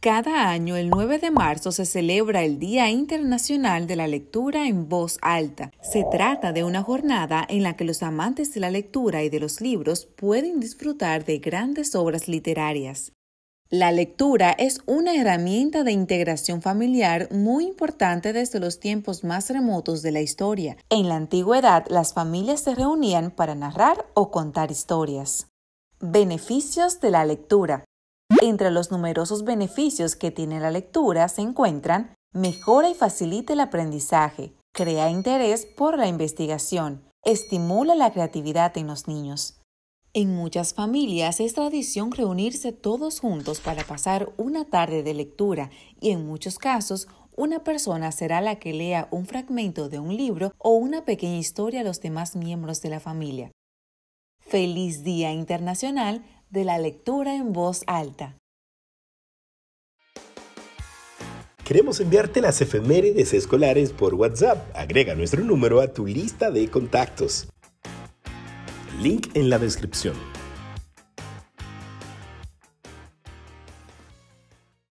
Cada año, el 9 de marzo, se celebra el Día Internacional de la Lectura en Voz Alta. Se trata de una jornada en la que los amantes de la lectura y de los libros pueden disfrutar de grandes obras literarias. La lectura es una herramienta de integración familiar muy importante desde los tiempos más remotos de la historia. En la antigüedad, las familias se reunían para narrar o contar historias. Beneficios de la lectura. Entre los numerosos beneficios que tiene la lectura se encuentran mejora y facilita el aprendizaje, crea interés por la investigación, estimula la creatividad en los niños. En muchas familias es tradición reunirse todos juntos para pasar una tarde de lectura y en muchos casos una persona será la que lea un fragmento de un libro o una pequeña historia a los demás miembros de la familia. Feliz Día Internacional de la lectura en voz alta. Queremos enviarte las efemérides escolares por WhatsApp. Agrega nuestro número a tu lista de contactos. Link en la descripción.